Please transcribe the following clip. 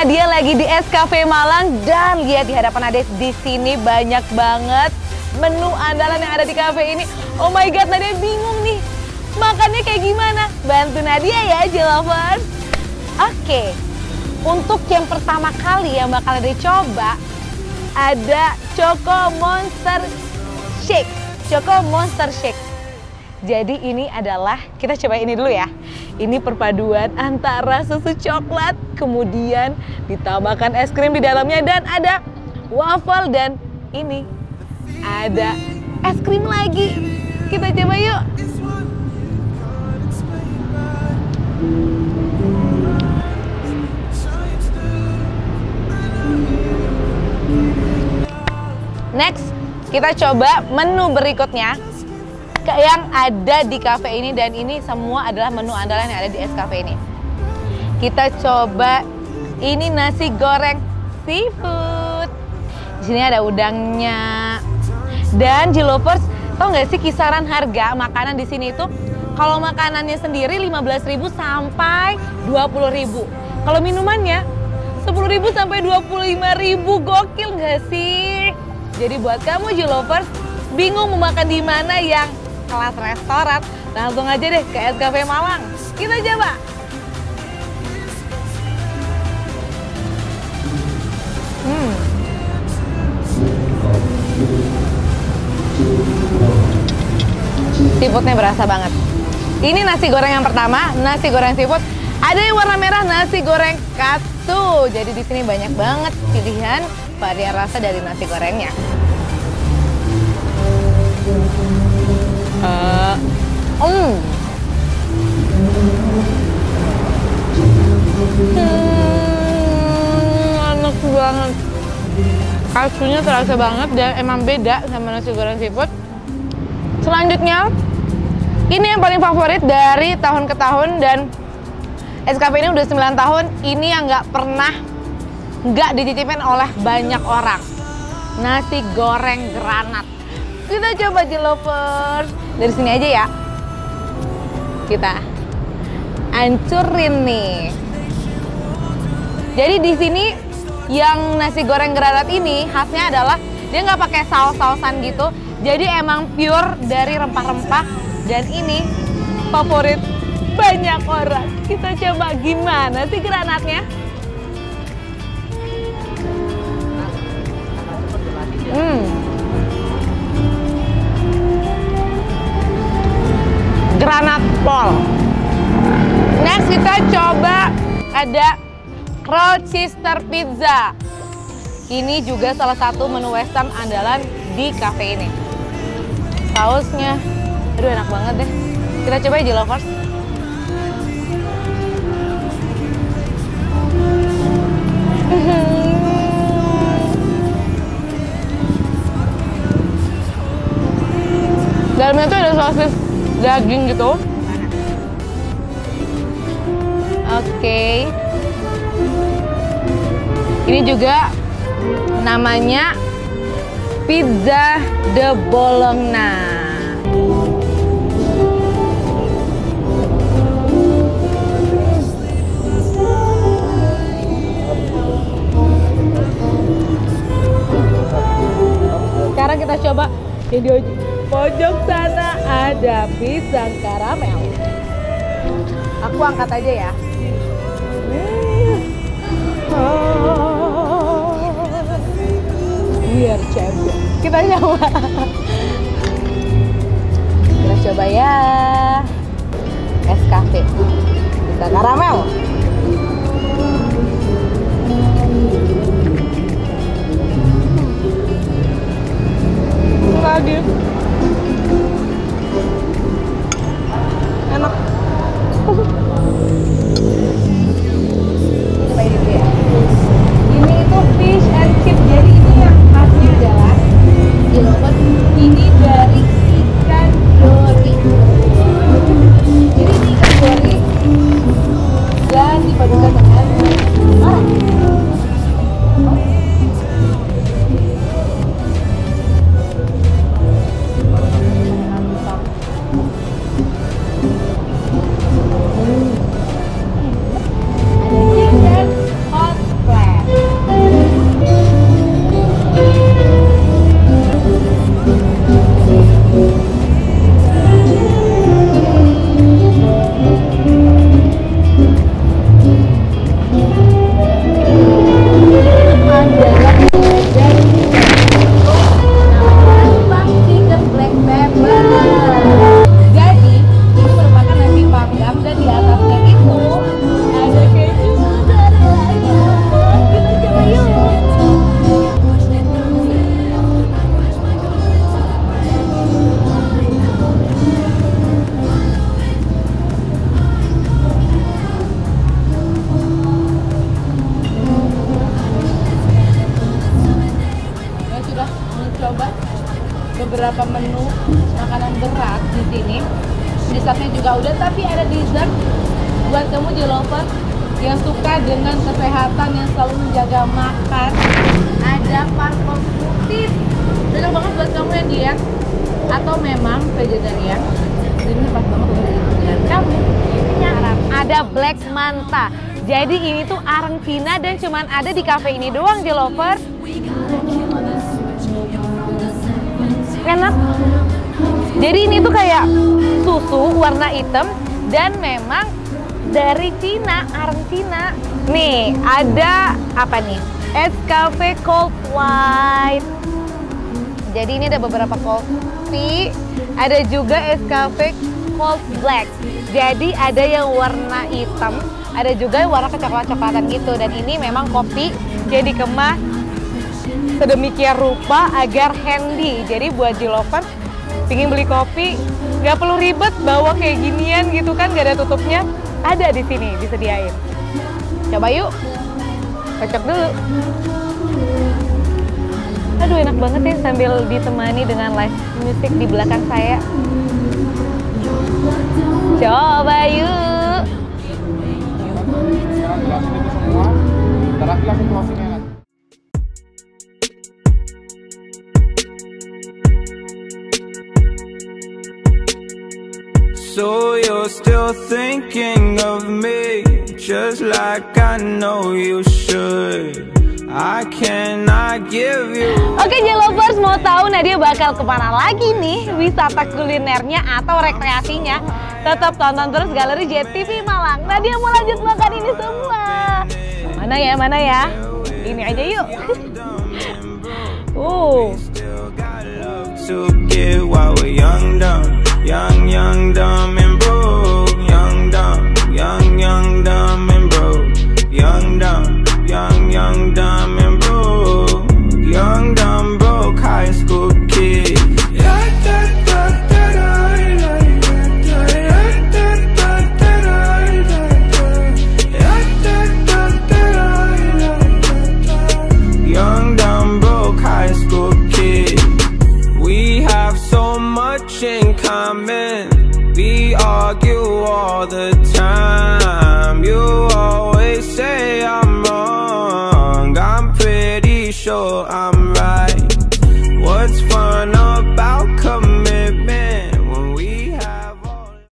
Nadia lagi di Es Cafe Malang dan lihat di hadapan Ade di sini banyak banget menu andalan yang ada di cafe ini. Oh my god, Nadia bingung nih. Makannya kayak gimana? Bantu Nadia ya Jelovers. Oke, untuk yang pertama kali yang bakal Nadia coba ada Choco Monster Shake. Choco Monster Shake. Jadi ini adalah, kita coba ini dulu ya. Ini perpaduan antara susu coklat, kemudian ditambahkan es krim di dalamnya dan ada waffle dan ini ada es krim lagi. Kita coba yuk. Next, kita coba menu berikutnya yang ada di cafe ini dan ini semua adalah menu andalan yang ada di es cafe ini. Kita coba ini nasi goreng seafood. Di sini ada udangnya. Dan Jilovers, tau nggak sih kisaran harga makanan di sini itu kalau makanannya sendiri 15.000 sampai 20.000. Kalau minumannya 10.000 sampai 25.000. Gokil nggak sih? Jadi buat kamu Jilovers, bingung mau makan di mana yang kelas restoran, langsung aja deh ke Cafe Malang. Kita coba. Hmm. Seafoodnya berasa banget. Ini nasi goreng yang pertama, nasi goreng seafood. Ada yang warna merah, nasi goreng katsu. Jadi di sini banyak banget pilihan varian rasa dari nasi gorengnya. Eh, mm. Hmm, enak banget. Katsunya terasa banget dan emang beda sama nasi goreng seafood. Selanjutnya, ini yang paling favorit dari tahun ke tahun dan SKP ini udah 9 tahun. Ini yang nggak pernah nggak dicicipin oleh banyak orang. Nasi goreng granat. Kita coba Jelovers. Dari sini aja ya. Kita ancurin nih. Jadi di sini yang nasi goreng granat ini khasnya adalah dia nggak pakai saus-sausan gitu. Jadi emang pure dari rempah-rempah dan ini favorit banyak orang. Kita coba gimana sih granatnya? Hmm. Granat pol. Next kita coba ada Rochester Pizza. Ini juga salah satu menu western andalan di cafe ini. Sausnya, aduh enak banget deh. Kita coba aja lovers. Dalamnya tuh ada sosis daging gitu. Oke. Ini juga namanya pizza de Bologna. Sekarang kita coba di pojok sana ada pisang karamel. Aku angkat aja ya. Biar champion. Kita coba. Kita coba ya. Es cafe. Pisang karamel. beberapa menu makanan berat di sini. Dessertnya juga udah, tapi ada dessert buat kamu di lover yang suka dengan kesehatan yang selalu menjaga makan. Ada parfum putih, cocok banget buat kamu yang diet atau memang vegetarian. Ini pas banget buat kamu. Ada Black Manta. Jadi ini tuh arang Cina dan cuman ada di cafe ini doang, Jelovers. Enak. Jadi ini tuh kayak susu warna hitam dan memang dari Cina, arang Cina. Nih, ada apa nih? Escafe Cold White. Jadi ini ada beberapa kopi, ada juga Escafe Cold Black. Jadi ada yang warna hitam, ada juga yang warna kecoklat-coklatan gitu. Dan ini memang kopi yang dikemas sedemikian rupa agar handy. Jadi buat jilover, pingin beli kopi, nggak perlu ribet bawa kayak ginian gitu kan, nggak ada tutupnya. Ada di sini, disediain. Coba yuk, kocok dulu. Aduh enak banget ya sambil ditemani dengan live musik di belakang saya. Coba yuk. Jelasin itu semua. Lagi So you're still thinking of me, just like I know you should. I cannot give you. Oke Jelovers mau tahu Nadia bakal ke mana lagi nih wisata kulinernya atau rekreasinya? Tetap tonton terus Galeri JTV Malang. Nadia mau lanjut makan ini semua. Mana ya, mana ya? Ini aja yuk. uh. Young, young, dumb so much in common. We argue all the time. You always say I'm wrong. I'm pretty sure I'm right. What's fun